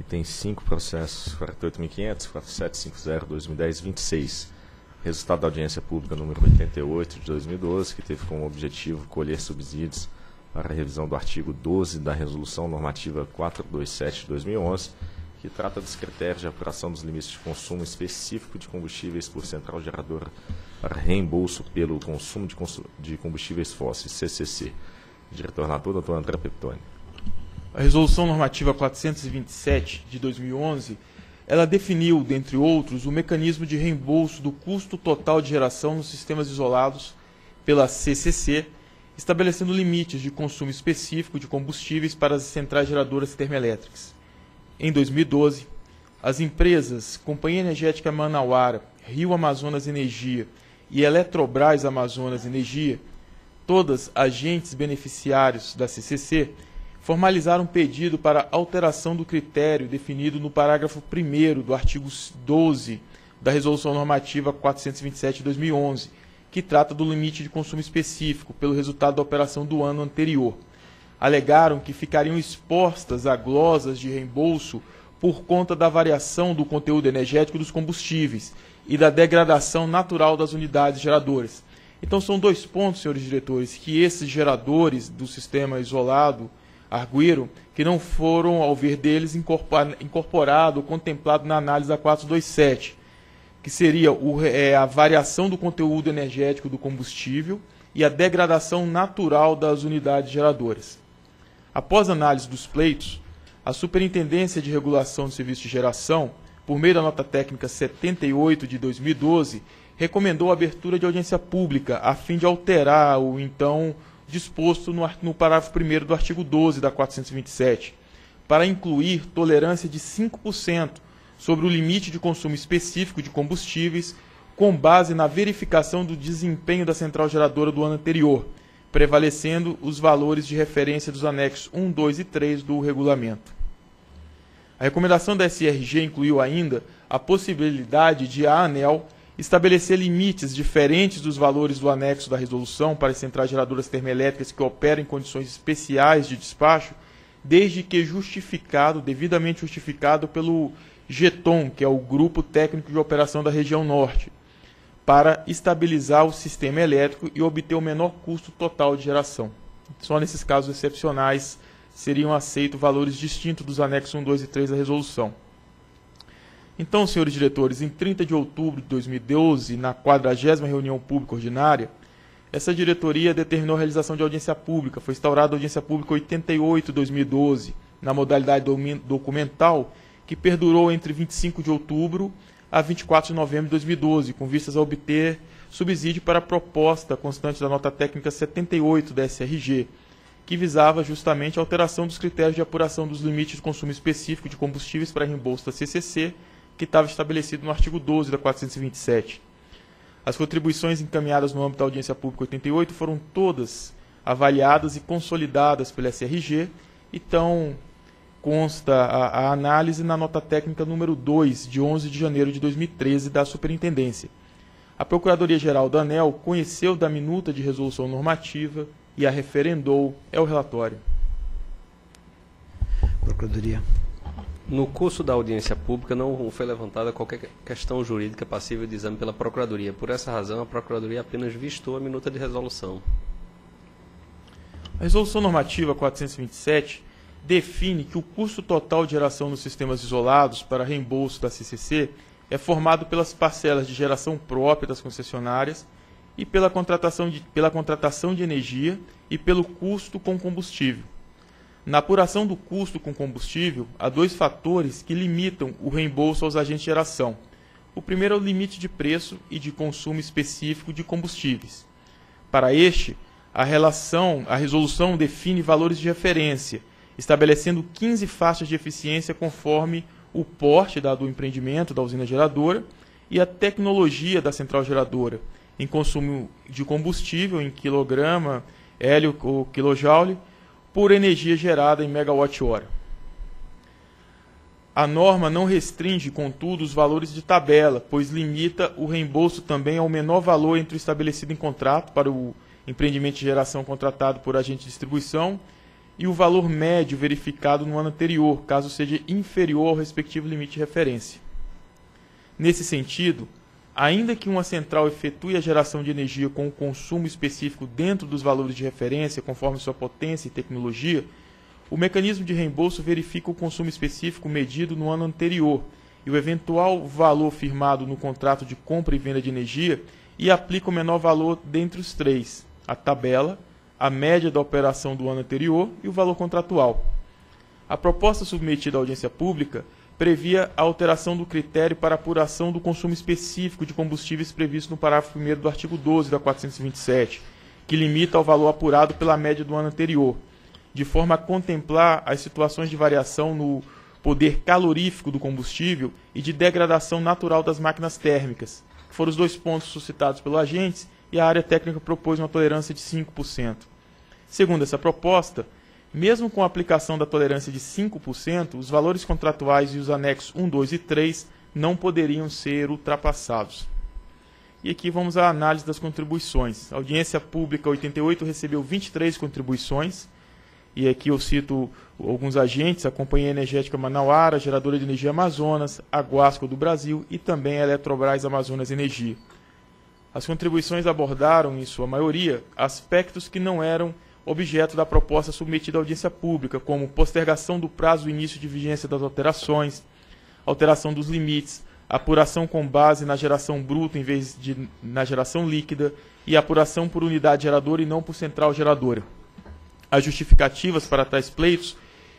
e tem cinco processos, 48.500, 4750, 2010 26. Resultado da audiência pública número 88 de 2012, que teve como objetivo colher subsídios para a revisão do artigo 12 da Resolução Normativa 427 de 2011, que trata dos critérios de apuração dos limites de consumo específico de combustíveis por central geradora para reembolso pelo consumo de, combustíveis fósseis, CCC. Diretor relator, doutor André Peptoni. A Resolução Normativa 427 de 2011, ela definiu, dentre outros, o mecanismo de reembolso do custo total de geração nos sistemas isolados pela CCC, estabelecendo limites de consumo específico de combustíveis para as centrais geradoras termoelétricas. Em 2012, as empresas Companhia Energética Manauara, Rio Amazonas Energia e Eletrobras Amazonas Energia, todas agentes beneficiários da CCC, formalizaram um pedido para alteração do critério definido no parágrafo 1 do artigo 12 da Resolução Normativa 427 de 2011, que trata do limite de consumo específico pelo resultado da operação do ano anterior. Alegaram que ficariam expostas a glosas de reembolso por conta da variação do conteúdo energético dos combustíveis e da degradação natural das unidades geradoras. Então são dois pontos, senhores diretores, que esses geradores do sistema isolado arguíram que não foram, ao ver deles, incorporado ou contemplado na análise da 427, que seria o, é, a variação do conteúdo energético do combustível e a degradação natural das unidades geradoras. Após análise dos pleitos, a Superintendência de Regulação do Serviço de Geração por meio da nota técnica 78 de 2012, recomendou a abertura de audiência pública a fim de alterar o então disposto no, no parágrafo 1 do artigo 12 da 427, para incluir tolerância de 5% sobre o limite de consumo específico de combustíveis, com base na verificação do desempenho da central geradora do ano anterior, prevalecendo os valores de referência dos anexos 1, 2 e 3 do regulamento. A recomendação da SRG incluiu ainda a possibilidade de a ANEL estabelecer limites diferentes dos valores do anexo da resolução para as centrais geradoras termoelétricas que operam em condições especiais de despacho, desde que justificado, devidamente justificado pelo GETOM, que é o Grupo Técnico de Operação da Região Norte, para estabilizar o sistema elétrico e obter o menor custo total de geração. Só nesses casos excepcionais seriam aceitos valores distintos dos anexos 1, 2 e 3 da resolução. Então, senhores diretores, em 30 de outubro de 2012, na 40 reunião pública ordinária, essa diretoria determinou a realização de audiência pública. Foi instaurada a audiência pública 88-2012, na modalidade documental, que perdurou entre 25 de outubro a 24 de novembro de 2012, com vistas a obter subsídio para a proposta constante da nota técnica 78 da SRG, que visava justamente a alteração dos critérios de apuração dos limites de consumo específico de combustíveis para reembolso da CCC, que estava estabelecido no artigo 12 da 427. As contribuições encaminhadas no âmbito da audiência pública 88 foram todas avaliadas e consolidadas pela SRG, então consta a, a análise na nota técnica número 2, de 11 de janeiro de 2013, da Superintendência. A Procuradoria-Geral da ANEL conheceu da minuta de resolução normativa, e a referendou é o relatório. Procuradoria. No curso da audiência pública não foi levantada qualquer questão jurídica passível de exame pela Procuradoria. Por essa razão, a Procuradoria apenas vistou a minuta de resolução. A Resolução Normativa 427 define que o custo total de geração nos sistemas isolados para reembolso da CCC é formado pelas parcelas de geração própria das concessionárias e pela contratação de, pela contratação de energia e pelo custo com combustível. Na apuração do custo com combustível, há dois fatores que limitam o reembolso aos agentes de geração. O primeiro é o limite de preço e de consumo específico de combustíveis. Para este, a relação, a resolução define valores de referência, estabelecendo 15 faixas de eficiência conforme o porte do empreendimento da usina geradora e a tecnologia da central geradora, em consumo de combustível em quilograma, hélio ou quilojoule, por energia gerada em megawatt-hora. A norma não restringe, contudo, os valores de tabela, pois limita o reembolso também ao menor valor entre o estabelecido em contrato para o empreendimento de geração contratado por agente de distribuição e o valor médio verificado no ano anterior, caso seja inferior ao respectivo limite de referência. Nesse sentido, ainda que uma central efetue a geração de energia com o consumo específico dentro dos valores de referência, conforme sua potência e tecnologia, o mecanismo de reembolso verifica o consumo específico medido no ano anterior e o eventual valor firmado no contrato de compra e venda de energia e aplica o menor valor dentre os três, a tabela, a média da operação do ano anterior e o valor contratual. A proposta submetida à audiência pública previa a alteração do critério para apuração do consumo específico de combustíveis previsto no parágrafo 1 do artigo 12 da 427, que limita ao valor apurado pela média do ano anterior, de forma a contemplar as situações de variação no poder calorífico do combustível e de degradação natural das máquinas térmicas, que foram os dois pontos suscitados pelo agente, e a área técnica propôs uma tolerância de 5%. Segundo essa proposta, mesmo com a aplicação da tolerância de 5%, os valores contratuais e os anexos 1, 2 e 3 não poderiam ser ultrapassados. E aqui vamos à análise das contribuições. A audiência pública 88 recebeu 23 contribuições, e aqui eu cito alguns agentes, a Companhia Energética Manauara, Geradora de Energia Amazonas, a Guasco do Brasil e também a Eletrobras Amazonas Energia. As contribuições abordaram, em sua maioria, aspectos que não eram objeto da proposta submetida à audiência pública, como postergação do prazo do início de vigência das alterações, alteração dos limites, apuração com base na geração bruta em vez de na geração líquida e apuração por unidade geradora e não por central geradora. As justificativas para tais pleitos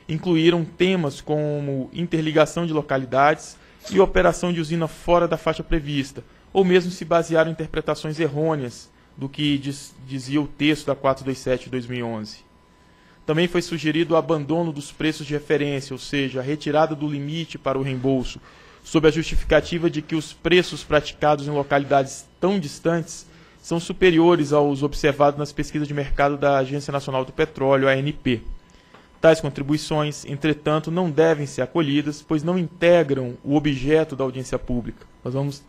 incluíram temas como interligação de localidades e operação de usina fora da faixa prevista, ou mesmo se basearam em interpretações errôneas do que diz, dizia o texto da 427 de 2011. Também foi sugerido o abandono dos preços de referência, ou seja, a retirada do limite para o reembolso, sob a justificativa de que os preços praticados em localidades tão distantes são superiores aos observados nas pesquisas de mercado da Agência Nacional do Petróleo, ANP. Tais contribuições, entretanto, não devem ser acolhidas, pois não integram o objeto da audiência pública. Nós vamos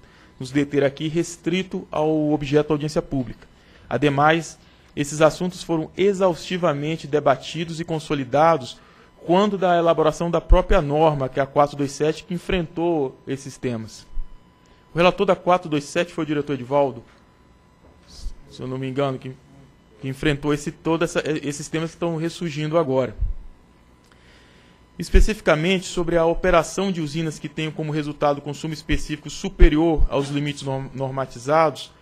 nos deter aqui restrito ao objeto da audiência pública. Ademais, esses assuntos foram exaustivamente debatidos e consolidados quando da elaboração da própria norma, que é a 427, que enfrentou esses temas. O relator da 427 foi o diretor Edvaldo, se eu não me engano, que, que enfrentou esse, todos esses temas que estão ressurgindo agora especificamente sobre a operação de usinas que tenham como resultado consumo específico superior aos limites normatizados,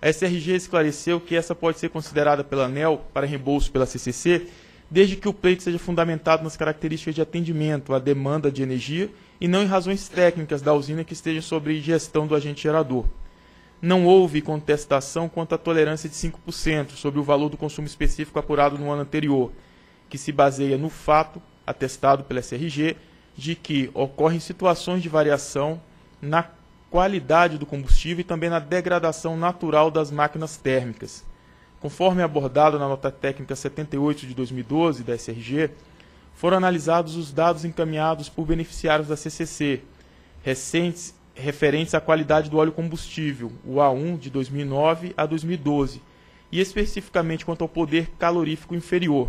a SRG esclareceu que essa pode ser considerada pela ANEL para reembolso pela CCC, desde que o pleito seja fundamentado nas características de atendimento à demanda de energia e não em razões técnicas da usina que estejam sobre gestão do agente gerador. Não houve contestação quanto à tolerância de 5% sobre o valor do consumo específico apurado no ano anterior, que se baseia no fato atestado pela SRG de que ocorrem situações de variação na qualidade do combustível e também na degradação natural das máquinas térmicas. Conforme abordado na nota técnica 78 de 2012 da SRG, foram analisados os dados encaminhados por beneficiários da CCC, recentes, referentes à qualidade do óleo combustível, o A1 de 2009 a 2012, e especificamente quanto ao poder calorífico inferior,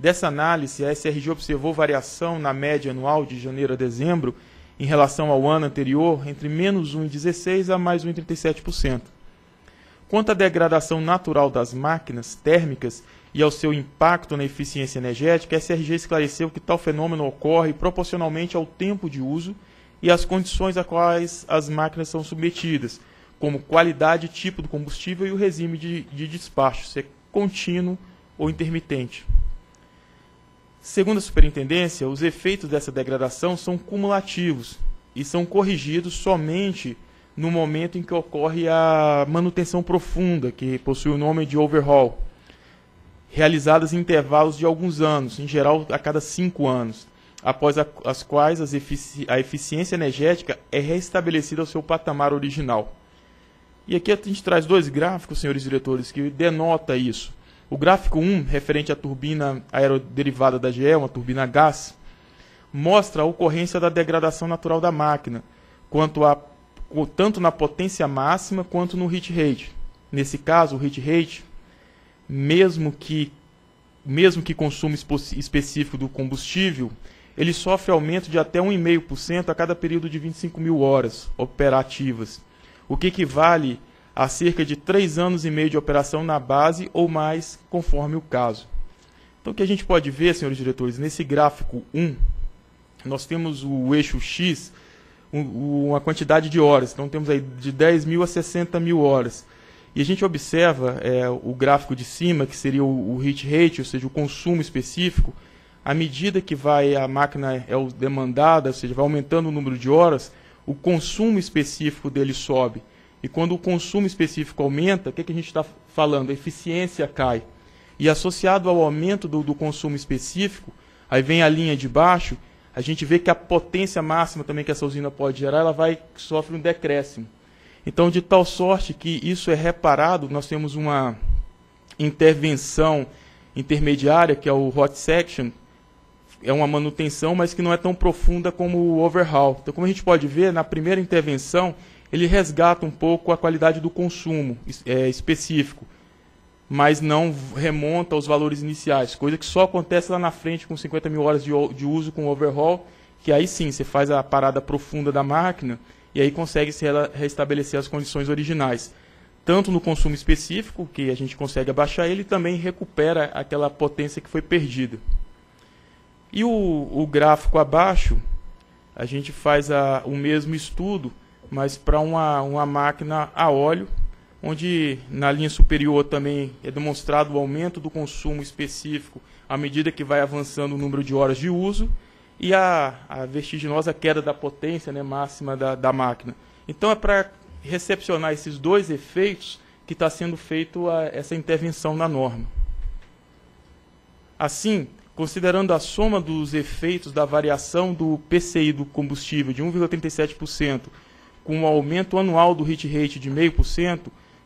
Dessa análise, a SRG observou variação na média anual de janeiro a dezembro em relação ao ano anterior entre menos 1,16% a mais 1,37%. Quanto à degradação natural das máquinas térmicas e ao seu impacto na eficiência energética, a SRG esclareceu que tal fenômeno ocorre proporcionalmente ao tempo de uso e às condições a quais as máquinas são submetidas, como qualidade tipo do combustível e o regime de, de despacho, se é contínuo ou intermitente. Segundo a superintendência, os efeitos dessa degradação são cumulativos e são corrigidos somente no momento em que ocorre a manutenção profunda, que possui o nome de overhaul, realizadas em intervalos de alguns anos, em geral a cada cinco anos, após a, as quais as efici a eficiência energética é restabelecida ao seu patamar original. E aqui a gente traz dois gráficos, senhores diretores, que denota isso. O gráfico 1, referente à turbina aeroderivada da GE, uma turbina gás, mostra a ocorrência da degradação natural da máquina, quanto a, tanto na potência máxima quanto no hit rate. Nesse caso, o hit rate, mesmo que mesmo que consumo específico do combustível, ele sofre aumento de até 1,5% a cada período de 25 mil horas operativas, o que equivale a cerca de 3 anos e meio de operação na base ou mais, conforme o caso. Então, o que a gente pode ver, senhores diretores, nesse gráfico 1, nós temos o eixo X, um, uma quantidade de horas. Então, temos aí de 10 mil a 60 mil horas. E a gente observa é, o gráfico de cima, que seria o, o hit rate, ou seja, o consumo específico, à medida que vai a máquina é demandada, ou seja, vai aumentando o número de horas, o consumo específico dele sobe. E quando o consumo específico aumenta, o que, que a gente está falando? A eficiência cai. E associado ao aumento do, do, consumo específico, aí vem a linha de baixo, a gente vê que a potência máxima também que essa usina pode gerar, ela vai sofre um decréscimo. Então, de tal sorte que isso é reparado, nós temos uma intervenção intermediária, que é o hot section, é uma manutenção, mas que não é tão profunda como o overhaul. Então, como a gente pode ver, na primeira intervenção, ele resgata um pouco a qualidade do consumo é, específico, mas não remonta aos valores iniciais, coisa que só acontece lá na frente com 50 mil horas de, de uso com overhaul, que aí sim você faz a parada profunda da máquina e aí consegue se restabelecer as condições originais. Tanto no consumo específico, que a gente consegue abaixar ele, também recupera aquela potência que foi perdida. E o, o gráfico abaixo, a gente faz a, o mesmo estudo, mas para uma, uma máquina a óleo, onde na linha superior também é demonstrado o aumento do consumo específico à medida que vai avançando o número de horas de uso e a, a vertiginosa queda da potência né, máxima da, da máquina. Então é para recepcionar esses dois efeitos que está sendo feito a, essa intervenção na norma. Assim, considerando a soma dos efeitos da variação do PCI do combustível de 1,37%, com um aumento anual do hit rate de 0,5%,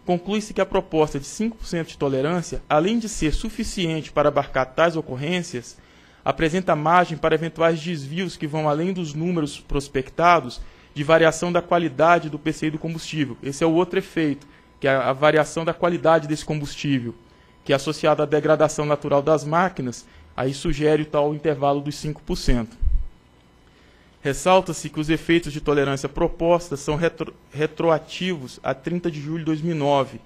conclui-se que a proposta de 5% de tolerância, além de ser suficiente para abarcar tais ocorrências, apresenta margem para eventuais desvios que vão além dos números prospectados de variação da qualidade do PCI do combustível. Esse é o outro efeito, que é a variação da qualidade desse combustível, que é associada à degradação natural das máquinas Aí sugere o tal intervalo dos 5%. Ressalta-se que os efeitos de tolerância propostas são retro, retroativos a 30 de julho de 2009,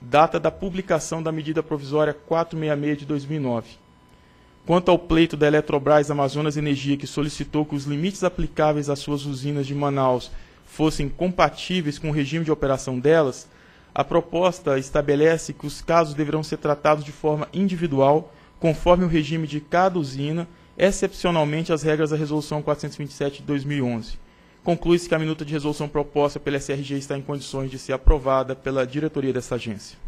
data da publicação da medida provisória 466 de 2009. Quanto ao pleito da Eletrobras Amazonas Energia, que solicitou que os limites aplicáveis às suas usinas de Manaus fossem compatíveis com o regime de operação delas, a proposta estabelece que os casos deverão ser tratados de forma individual conforme o regime de cada usina, excepcionalmente as regras da Resolução 427 de 2011. Conclui-se que a minuta de resolução proposta pela SRG está em condições de ser aprovada pela diretoria dessa agência.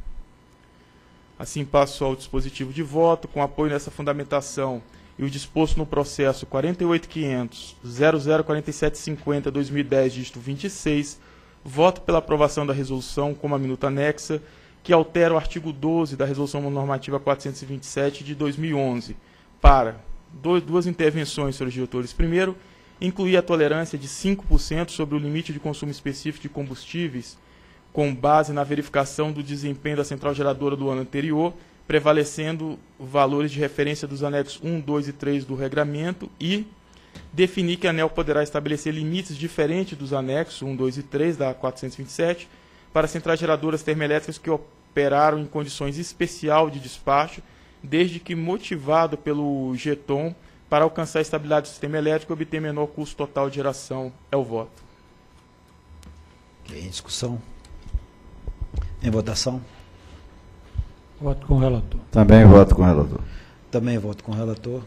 Assim, passo ao dispositivo de voto, com apoio nessa fundamentação e o disposto no processo 48.500.004750-2010, dígito 26, voto pela aprovação da resolução como a minuta anexa que altera o artigo 12 da Resolução Normativa 427 de 2011 para duas intervenções, senhores diretores. Primeiro, incluir a tolerância de 5% sobre o limite de consumo específico de combustíveis, com base na verificação do desempenho da central geradora do ano anterior, prevalecendo valores de referência dos anexos 1, 2 e 3 do regramento e definir que a ANEL poderá estabelecer limites diferentes dos anexos 1, 2 e 3 da 427 para centrais geradoras termoelétricas que operaram em condições especial de despacho, desde que motivado pelo GETOM para alcançar a estabilidade do sistema elétrico e obter menor custo total de geração. É o voto. Em discussão. Em votação. Voto com o relator. Também voto com o relator. Também voto com o relator.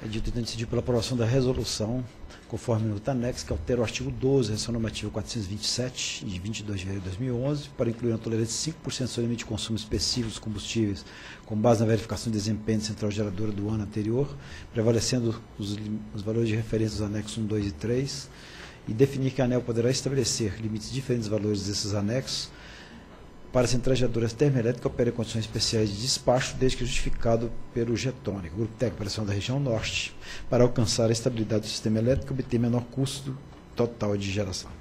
É dito então decidir pela aprovação da resolução conforme no TANEX, que altera o artigo 12 da Resolução Normativa 427, de 22 de fevereiro de 2011, para incluir uma tolerância de 5% sobre o limite de consumo específico dos combustíveis, com base na verificação de desempenho da central geradora do ano anterior, prevalecendo os, os valores de referência dos anexos 1, 2 e 3, e definir que a ANEL poderá estabelecer limites diferentes valores desses anexos, para centrais geradoras termoelétricas operem em condições especiais de despacho, desde que justificado pelo GETONIC, Grupo Técnico Operação da Região Norte, para alcançar a estabilidade do sistema elétrico e obter menor custo total de geração.